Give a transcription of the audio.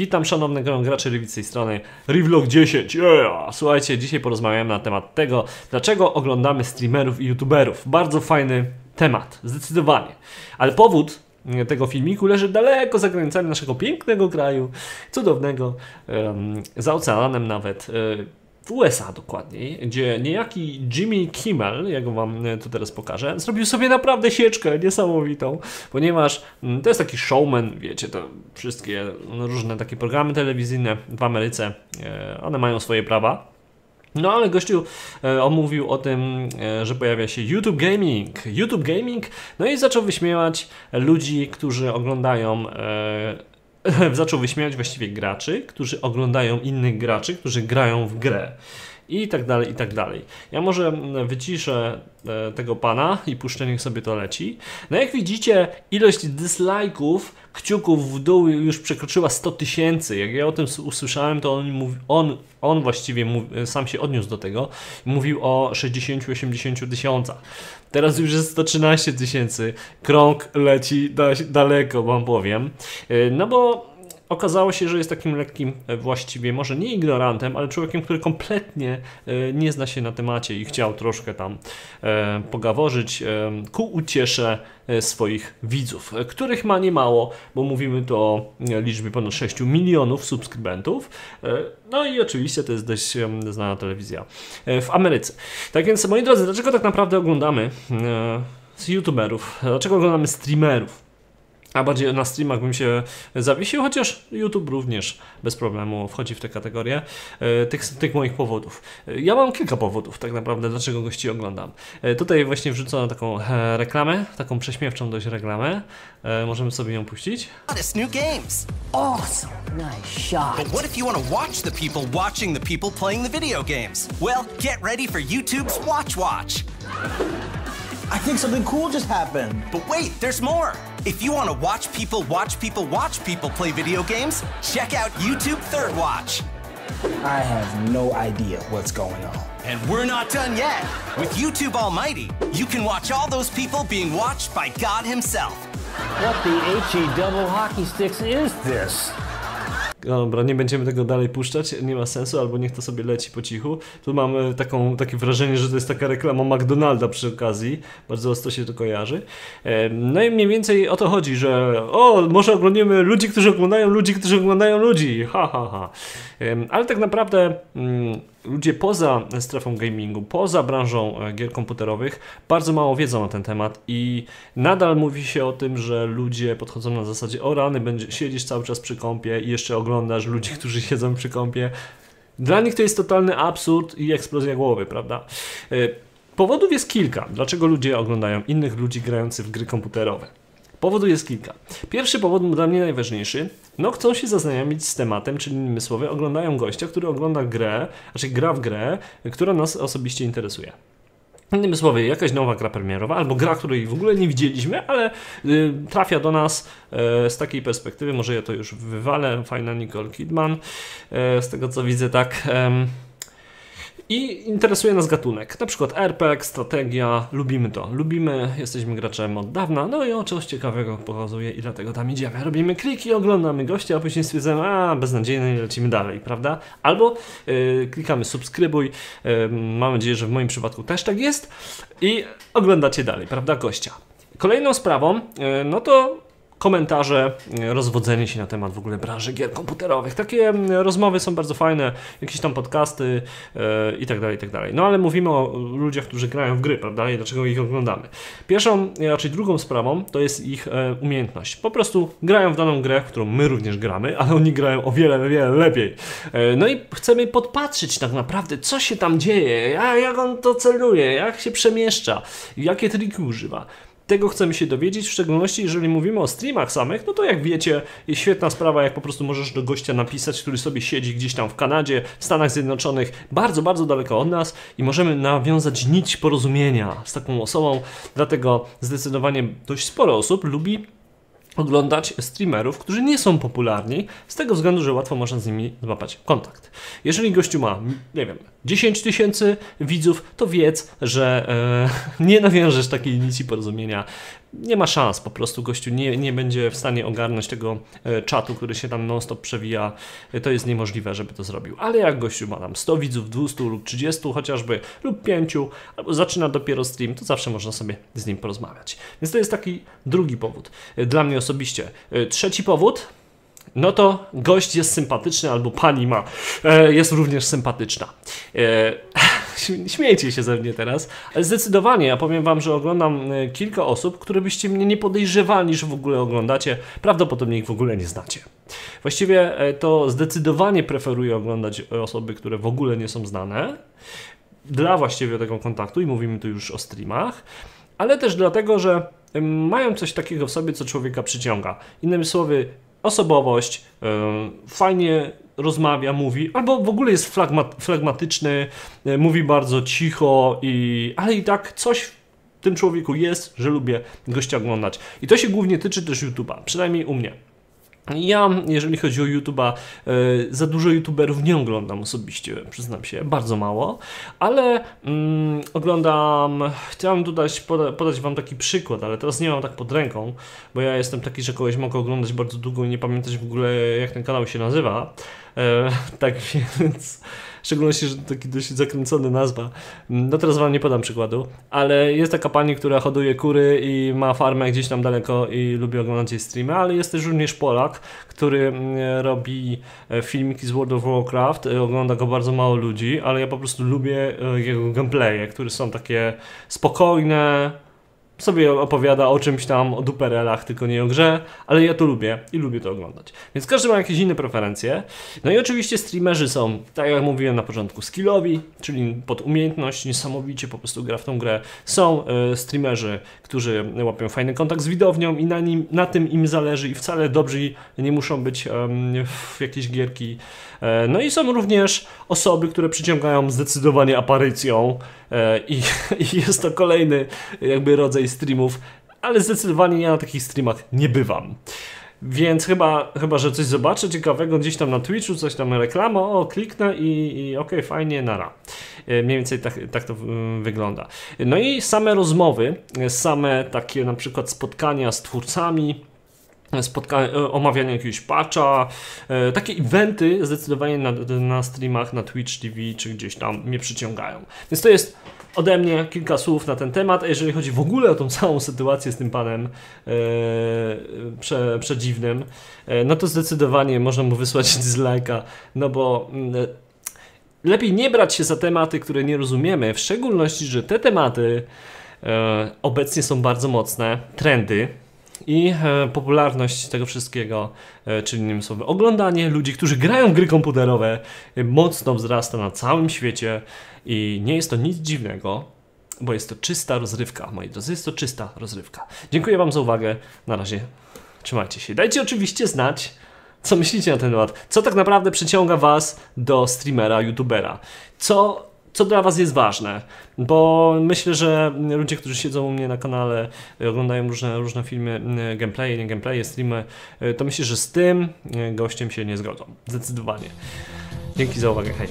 Witam szanownego graczy Rivit z tej strony Rivlog 10. Yeah! Słuchajcie, dzisiaj porozmawiamy na temat tego, dlaczego oglądamy streamerów i youtuberów. Bardzo fajny temat, zdecydowanie. Ale powód tego filmiku leży daleko za granicami naszego pięknego kraju, cudownego, um, za oceanem nawet. Um, USA dokładniej, gdzie niejaki Jimmy Kimmel, jak wam tu teraz pokażę, zrobił sobie naprawdę sieczkę niesamowitą, ponieważ mm, to jest taki showman, wiecie, to wszystkie różne takie programy telewizyjne w Ameryce, e, one mają swoje prawa. No ale gościu e, omówił o tym, e, że pojawia się YouTube Gaming. YouTube Gaming, no i zaczął wyśmiewać ludzi, którzy oglądają zaczął wyśmiewać właściwie graczy, którzy oglądają innych graczy, którzy grają w grę. I tak dalej, i tak dalej. Ja może wyciszę e, tego pana i puszczę, niech sobie to leci. No jak widzicie, ilość dislike'ów, kciuków w dół już przekroczyła 100 tysięcy. Jak ja o tym usłyszałem, to on, mówi, on, on właściwie mów, sam się odniósł do tego. Mówił o 60-80 tysiącach. Teraz już jest 113 tysięcy. Krąg leci daleko, wam powiem. E, no bo okazało się, że jest takim lekkim e, właściwie, może nie ignorantem, ale człowiekiem, który kompletnie e, nie zna się na temacie i chciał troszkę tam pogaworzyć ku uciesze swoich widzów, których ma niemało, bo mówimy tu o liczbie ponad 6 milionów subskrybentów. No i oczywiście to jest dość znana telewizja w Ameryce. Tak więc, moi drodzy, dlaczego tak naprawdę oglądamy youtuberów, dlaczego oglądamy streamerów? A bardziej na streamach bym się zawiesił, chociaż YouTube również bez problemu wchodzi w tę kategorię e, tych, tych moich powodów. E, ja mam kilka powodów tak naprawdę, dlaczego gości oglądam. E, tutaj właśnie wrzucono taką reklamę, taką prześmiewczą dość reklamę. Możemy sobie ją puścić. new games. Awesome. Nice shot. But what if you want to watch the people watching the people playing the video games? Well, get ready for YouTube's Watch Watch. I think something cool just happened. But wait, there's more. If you want to watch people watch people watch people play video games, check out YouTube Third Watch. I have no idea what's going on. And we're not done yet. With YouTube Almighty, you can watch all those people being watched by God Himself. What the HE double hockey sticks is this? Dobra, nie będziemy tego dalej puszczać, nie ma sensu, albo niech to sobie leci po cichu. Tu mamy taką, takie wrażenie, że to jest taka reklama McDonalda przy okazji. Bardzo ostro się to kojarzy. No i mniej więcej o to chodzi, że o, może oglądamy ludzi, którzy oglądają ludzi, którzy oglądają ludzi. Ha, ha, ha. Ale tak naprawdę mm, ludzie poza strefą gamingu, poza branżą e, gier komputerowych bardzo mało wiedzą na ten temat i nadal mówi się o tym, że ludzie podchodzą na zasadzie o rany, siedzisz cały czas przy kąpie i jeszcze oglądasz ludzi, którzy siedzą przy kąpie. Dla nich to jest totalny absurd i eksplozja głowy, prawda? E, powodów jest kilka, dlaczego ludzie oglądają innych ludzi grających w gry komputerowe. Powodów jest kilka. Pierwszy powód, dla mnie najważniejszy, no chcą się zaznajomić z tematem, czyli innymi słowy, oglądają gościa, który ogląda grę, znaczy gra w grę, która nas osobiście interesuje. Innymi słowy, jakaś nowa gra premierowa, albo gra, której w ogóle nie widzieliśmy, ale y, trafia do nas y, z takiej perspektywy, może ja to już wywalę, fajna Nicole Kidman, y, z tego co widzę tak... I interesuje nas gatunek, na przykład RPG, strategia, lubimy to, lubimy, jesteśmy graczem od dawna, no i o coś ciekawego pokazuje i dlatego tam idziemy. Robimy kliki, oglądamy gościa, a później stwierdzamy, a beznadziejny i lecimy dalej, prawda? Albo yy, klikamy subskrybuj, yy, mam nadzieję, że w moim przypadku też tak jest i oglądacie dalej, prawda, gościa. Kolejną sprawą, yy, no to komentarze, e, rozwodzenie się na temat w ogóle branży gier komputerowych. Takie rozmowy są bardzo fajne, jakieś tam podcasty yy, i tak dalej, i tak dalej. No ale mówimy o ludziach, którzy grają w gry, prawda, i dlaczego ich oglądamy. Pierwszą, e, raczej drugą sprawą to jest ich e, umiejętność. Po prostu grają w daną grę, w którą my również gramy, ale oni grają o wiele, wiele lepiej. E, no i chcemy podpatrzeć tak naprawdę, co się tam dzieje, jak on to celuje, jak się przemieszcza, jakie triki używa. Tego chcemy się dowiedzieć, w szczególności jeżeli mówimy o streamach samych, no to jak wiecie, jest świetna sprawa, jak po prostu możesz do gościa napisać, który sobie siedzi gdzieś tam w Kanadzie, w Stanach Zjednoczonych, bardzo, bardzo daleko od nas i możemy nawiązać nić porozumienia z taką osobą, dlatego zdecydowanie dość sporo osób lubi oglądać streamerów, którzy nie są popularni, z tego względu, że łatwo można z nimi złapać kontakt. Jeżeli gościu ma, nie wiem, 10 tysięcy widzów, to wiedz, że e, nie nawiążesz takiej nici porozumienia. Nie ma szans, po prostu gościu nie, nie będzie w stanie ogarnąć tego e, czatu, który się tam non-stop przewija. E, to jest niemożliwe, żeby to zrobił. Ale jak gościu ma tam 100 widzów, 200 lub 30 chociażby, lub 5, albo zaczyna dopiero stream, to zawsze można sobie z nim porozmawiać. Więc to jest taki drugi powód. E, dla mnie osobiście. E, trzeci powód, no to gość jest sympatyczny, albo pani ma, e, jest również sympatyczna. E, śmiejcie się ze mnie teraz, ale zdecydowanie ja powiem wam, że oglądam e, kilka osób, które byście mnie nie podejrzewali, że w ogóle oglądacie, prawdopodobnie ich w ogóle nie znacie. Właściwie to zdecydowanie preferuję oglądać osoby, które w ogóle nie są znane, dla właściwie tego kontaktu i mówimy tu już o streamach, ale też dlatego, że mają coś takiego w sobie, co człowieka przyciąga. Innymi słowy, osobowość, fajnie rozmawia, mówi, albo w ogóle jest flagmatyczny, e, mówi bardzo cicho, i, ale i tak coś w tym człowieku jest, że lubię gościa oglądać. I to się głównie tyczy też YouTube'a, przynajmniej u mnie. Ja, jeżeli chodzi o YouTube'a, e, za dużo YouTuberów nie oglądam osobiście, przyznam się, bardzo mało, ale mm, oglądam, chciałem tutaj poda podać Wam taki przykład, ale teraz nie mam tak pod ręką, bo ja jestem taki, że kogoś mogę oglądać bardzo długo i nie pamiętać w ogóle jak ten kanał się nazywa, e, tak więc w szczególności, że taki dość zakręcony nazwa. No teraz wam nie podam przykładu, ale jest taka pani, która hoduje kury i ma farmę gdzieś tam daleko i lubi oglądać jej streamy, ale jest też również Polak, który mm, robi e, filmiki z World of Warcraft, e, ogląda go bardzo mało ludzi, ale ja po prostu lubię e, jego gameplaye, które są takie spokojne, sobie opowiada o czymś tam, o duperelach, tylko nie o grze, ale ja to lubię i lubię to oglądać. Więc każdy ma jakieś inne preferencje. No i oczywiście streamerzy są, tak jak mówiłem na początku, skillowi, czyli pod umiejętność, niesamowicie po prostu gra w tą grę. Są y, streamerzy, którzy łapią fajny kontakt z widownią i na, nim, na tym im zależy i wcale dobrzy nie muszą być y, w jakieś gierki. Y, no i są również osoby, które przyciągają zdecydowanie aparycją i, i jest to kolejny jakby rodzaj streamów, ale zdecydowanie ja na takich streamach nie bywam. Więc chyba, chyba, że coś zobaczę ciekawego gdzieś tam na Twitchu, coś tam reklama, o, kliknę i, i okej, okay, fajnie, nara. E, mniej więcej tak, tak to mm, wygląda. No i same rozmowy, same takie na przykład spotkania z twórcami, e, omawianie jakiegoś patcha, e, takie eventy zdecydowanie na, na streamach, na Twitch TV czy gdzieś tam mnie przyciągają. Więc to jest ode mnie kilka słów na ten temat. A jeżeli chodzi w ogóle o tą całą sytuację z tym panem e, prze, przedziwnym, e, no to zdecydowanie można mu wysłać dislike'a, no bo e, lepiej nie brać się za tematy, które nie rozumiemy, w szczególności, że te tematy e, obecnie są bardzo mocne, trendy, i e, popularność tego wszystkiego, e, czyli innymi słowy oglądanie ludzi, którzy grają gry komputerowe, e, mocno wzrasta na całym świecie. I nie jest to nic dziwnego, bo jest to czysta rozrywka, moi drodzy, jest to czysta rozrywka. Dziękuję Wam za uwagę, na razie. Trzymajcie się. Dajcie oczywiście znać, co myślicie na ten temat, co tak naprawdę przyciąga Was do streamera, youtubera, co co dla Was jest ważne, bo myślę, że ludzie, którzy siedzą u mnie na kanale, oglądają różne, różne filmy, gameplaye, nie gameplaye, streamy, to myślę, że z tym gościem się nie zgodzą. Zdecydowanie. Dzięki za uwagę. Hej.